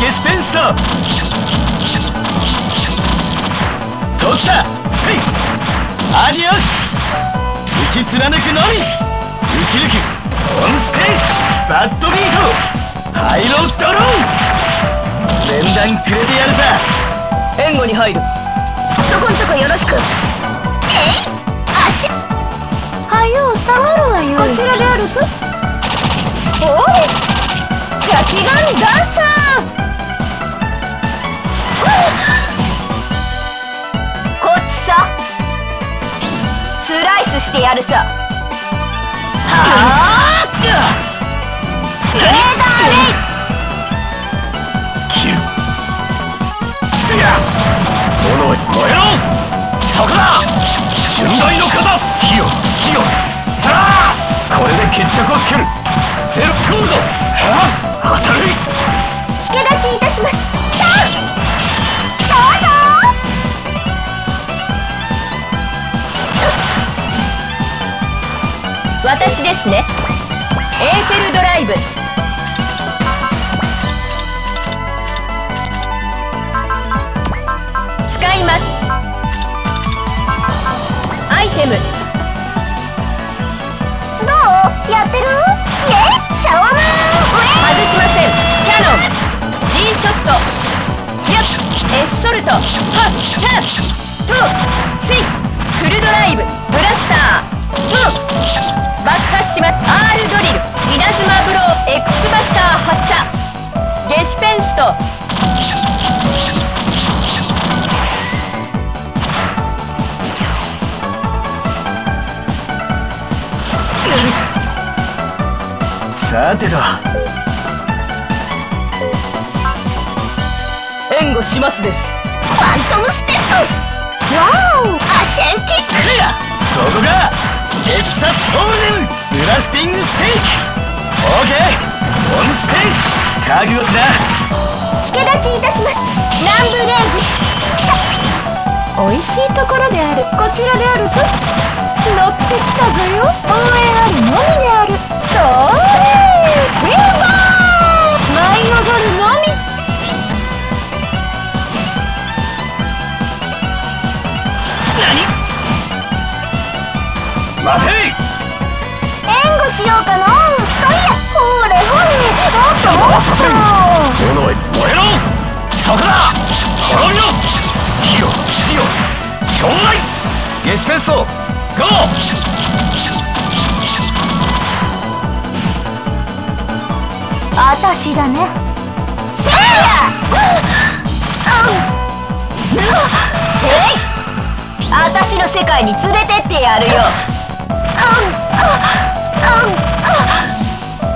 ゲスペンスト。取った。アディオス。打ち貫くのみ。打ち抜く。オンステージ。バッドビート。ハイロードローン。前段くれてやるさ。援護に入る。そこんとこよろしく。え？い足はよう下がるわよ。こちらであるぞおい邪気眼ダンサーやるさはあレーダーレイ切るせや炎へ燃えろそこだ純愛の風火よ火よああこれで決着をつけるゼロゴールドああ当たる助立ちいたしますですね。エーテルドライブ。使います。アイテム。どう？やってる？イエシャワー？ム外しません。キャノン。G ショット。やっ。エスソルト。はっチャート。スイ。フルドライブ。ブラスター。ト爆発します R ドリル稲妻ブロー X バスター発射ゲシュペンストさてと援護しますですファントムステップワオアシェンキックそこがテキサスホールブラスティングステーキオーケーオンステージ覚悟しな。助立ちいたします。南部レンジ。美味しいところである。こちらであるぞ乗ってきたぞよ。応援あるのみである。それフィーバー舞い上がるのみ待て援護しようかのといや。ほれほれ。おっとおっさせん炎へ燃えろそこだ滅びろ！火よ土よ将来ゲシュペゴー！あたしだね。シェイヤせい！あたしの世界に連れてってやるよ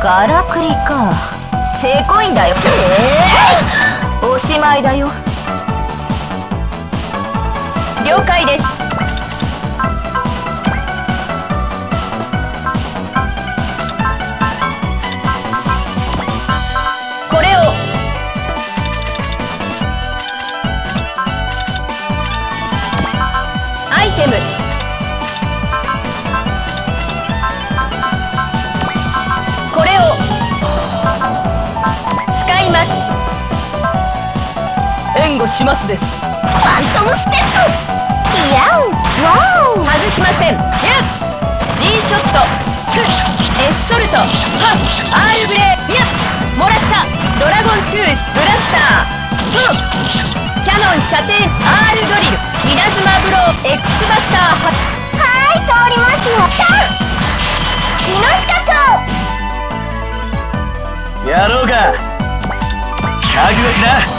ガラクリか。正コインだよ。おしまいだよ。了解です。これを。アイテム。援護しますです。ファントムステップいやんわお外しません。G ショット。フッエッソルト。ハッ R ブレー。やっもらった。ドラゴントゥースブラスター。フッキャノン射程。R ドリル。稲妻ブロー X バスターははい通りますよイノシカ長。やろうか。覚悟しな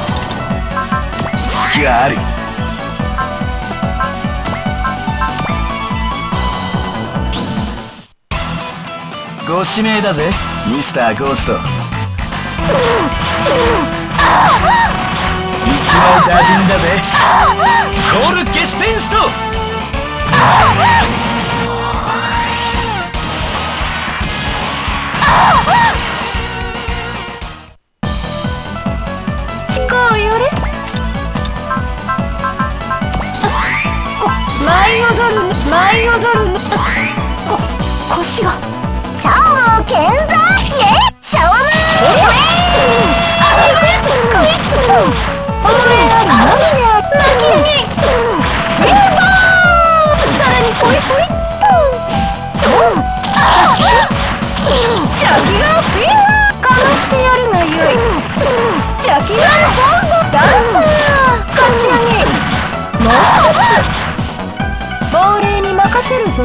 がある。ご指名だぜミスターゴースト。一番打尽だぜコールゲスペンスト。上がる。のこ腰が。シャオム健在。イエシャオムウェイ応援あるの？みである負けに。ビ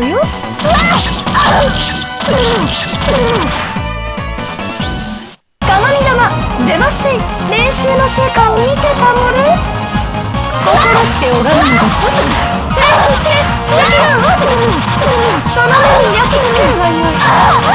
ぞよ鏡玉出ません。練習の成果を見てたもれ心して拝むのがポトええ違うその目に焼き付けるがよ。い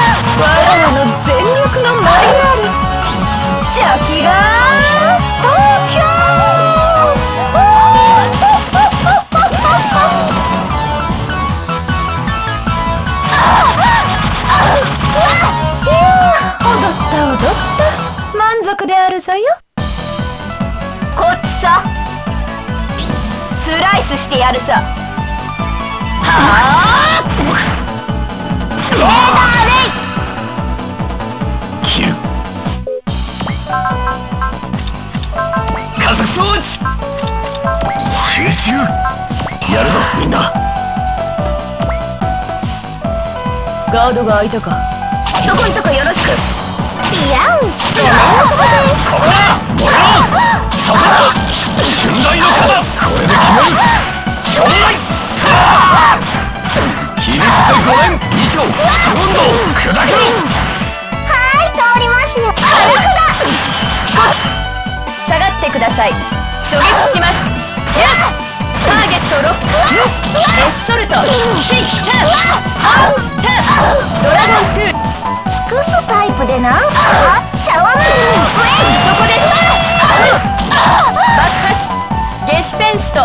であるぞよ。こっちさ。スライスしてやるさ。はあレーダーレイ切る加速装置集中。やるぞみんな。ガードが開いたか。そこんとこよろしく。いやくすタイタハンタドラゴントゥー札尽くすタイプでなあシバッしシゲシュペンシと